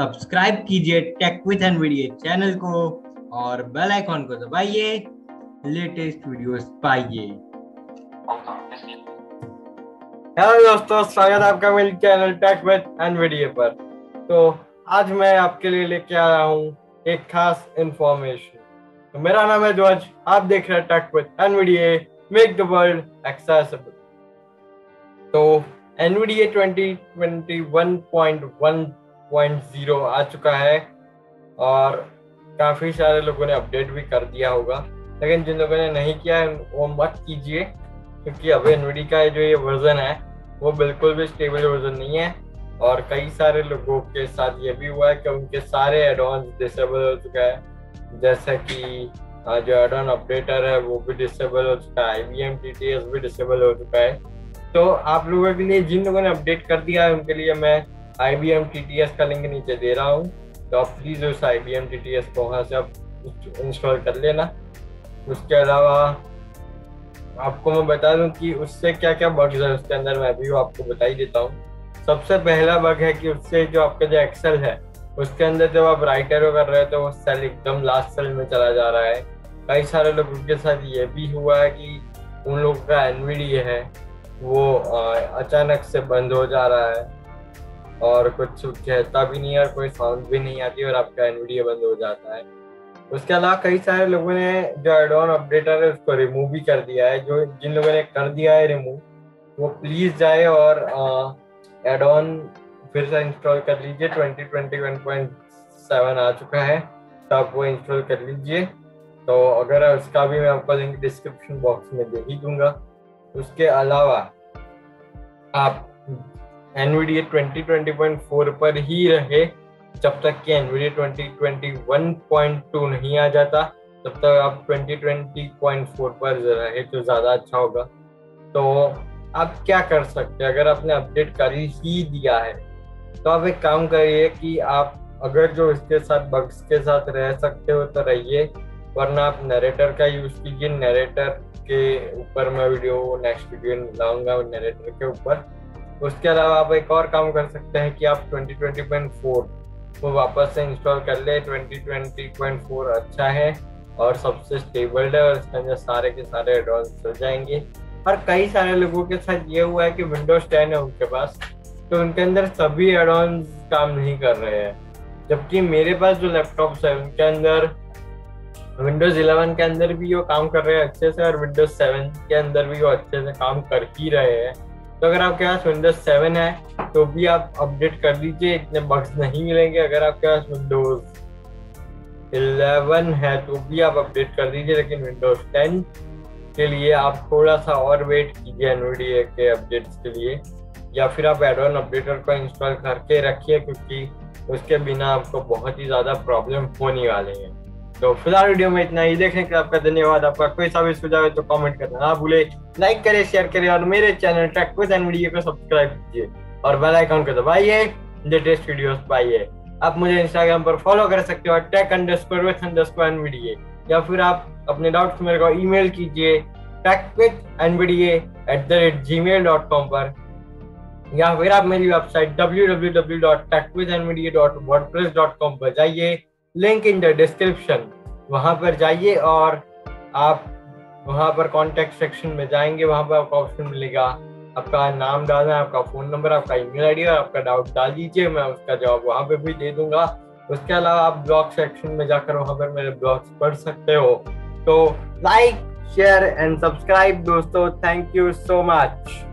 Subscribe कीजिए tech with NVDA channel को और बेल आइकॉन को दबाइए। लेटेस्ट वीडियोस पाइए। हेलो दोस्तों, स्वागत है आपका मेरे चैनल टेक विद एनवीडीए पर। तो आज मैं आपके लिए लेके आया हूँ एक खास इंफॉर्मेशन तो मेरा नाम है जॉर्ज आप देख रहे हैं tech with NVDA make the world accessible तो एनवीडीए 2021.1.0 आ चुका है और काफ़ी सारे लोगों ने अपडेट भी कर दिया होगा। लेकिन जिन लोगों ने नहीं किया है, वो मत कीजिए, क्योंकि अभी एनवीडी का जो ये वर्जन है, वो बिल्कुल भी स्टेबल वर्जन नहीं है। और कई सारे लोगों के साथ ये भी हुआ है कि उनके सारे एडवांस डिसेबल हो चुका है। जैसा कि जो एडवान अपडेटर है, वो भी डिसेबल हो चुका है। आई बी भी डिसेबल हो चुका है। तो आप लोगों के लिए जिन लोगों ने अपडेट कर दिया है, उनके लिए मैं I B M T T S का लिंक नीचे दे रहा हूँ। तो आप प्लीज़ उस I B M T T S को वहाँ से आप इंस्टॉल कर लेना। उसके अलावा आपको मैं बता दूँ कि उससे क्या क्या बग्स है उसके अंदर, मैं भी आपको बता ही देता हूँ। सबसे पहला बग है कि उससे जो आपका जो एक्सेल है, उसके अंदर जब आप राइटर कर रहे हो तो वो सेल एकदम लास्ट सेल में चला जा रहा है। कई सारे लोग उनके साथ ये भी हुआ है कि उन लोगों का एनवीडी है, वो अचानक से बंद हो जा रहा है। और कुछ कहता भी नहीं और कोई साउंड भी नहीं आती और आपका एनवीडियो बंद हो जाता है। उसके अलावा कई सारे लोगों ने जो एडोन अपडेटर है, उसको रिमूव भी कर दिया है। जो जिन लोगों ने कर दिया है रिमूव वो प्लीज़ जाए और एडोन फिर से इंस्टॉल कर लीजिए। 2021.7 आ चुका है तो आप वो इंस्टॉल कर लीजिए। तो अगर उसका भी मैं आपको लिंक डिस्क्रिप्शन बॉक्स में दे ही दूँगा। उसके अलावा आप एनवीडिया 2020.4 पर ही रहे, जब तक कि एनवीडिया 2021.2 नहीं आ जाता, तब तक आप 2020.4 पर रहे तो ज़्यादा अच्छा होगा। तो आप क्या कर सकते हैं? अगर आपने अपडेट कर ही दिया है तो आप एक काम करिए कि आप अगर जो इसके साथ बग्स के साथ रह सकते हो तो रहिए, वरना आप नरेटर का यूज़ कीजिए। नरेटर के ऊपर मैं वीडियो नेक्स्ट वीडियो लाऊँगा नरेटर के ऊपर। उसके अलावा आप एक और काम कर सकते हैं कि आप 2020.4 को वापस से इंस्टॉल कर ले। 2020.4 अच्छा है और सबसे स्टेबल है और इसके अंदर सारे के सारे एडवांस हो जाएँगे। और कई सारे लोगों के साथ ये हुआ है कि विंडोज़ टेन है उनके पास तो उनके अंदर सभी एडवांस काम नहीं कर रहे हैं। जबकि मेरे पास जो लैपटॉप्स है, उनके अंदर विंडोज़ 11 के अंदर भी वो काम कर रहे हैं अच्छे से और विंडोज़ 7 के अंदर भी वो अच्छे से काम कर ही रहे हैं। तो अगर आपके पास विंडोज़ सेवन है तो भी आप अपडेट कर लीजिए इतने बग्स नहीं मिलेंगे अगर आपके पास विंडोज़ 11 है तो भी आप अपडेट कर दीजिए, लेकिन विंडोज़ टेन के लिए आप थोड़ा सा और वेट कीजिए एनवीडिया के अपडेट्स के लिए, या फिर आप एडवान अपडेटर को इंस्टॉल करके रखिए, क्योंकि उसके बिना आपको बहुत ही ज़्यादा प्रॉब्लम होने वाले हैं। तो फ़िलहाल वीडियो में इतना ही। देखने के लिए आपका धन्यवाद। आपका कोई सा भी सुझाव है तो कमेंट करना ना भूले। लाइक करें शेयर करें और मेरे channel tech with and video को सब्सक्राइब कीजिए और बेल आइकन को दबाइए। लेटेस्ट वीडियोस पाइए। आप मुझे इंस्टाग्राम पर फॉलो कर सकते हो tech underscore with underscore NVDA या फिर आप अपने डाउट्स मेरे को ईमेल कीजिए tech with NVDA at the rate Gmail dot com पर। या फिर आप मेरी website W W W dot tech with NVDA dot WordPress dot com पर जाइए। लिंक इन द डिस्क्रिप्शन वहाँ पर जाइए और आप वहाँ पर कॉन्टेक्ट सेक्शन में जाएँगे, वहाँ पर आपको ऑप्शन मिलेगा। आपका नाम डालना है, आपका फ़ोन नंबर आपका ईमेल आईडी और आपका डाउट डाल दीजिए, मैं उसका जवाब वहाँ पे भी दे दूँगा। उसके अलावा आप ब्लॉग सेक्शन में जाकर वहाँ पर मेरे ब्लॉग्स पढ़ सकते हो। तो लाइक शेयर एंड सब्सक्राइब दोस्तों। Thank you so much